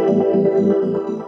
Música